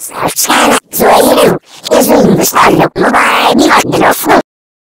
Sana zuwa yau ya zo yin misali kuma ba ni a gina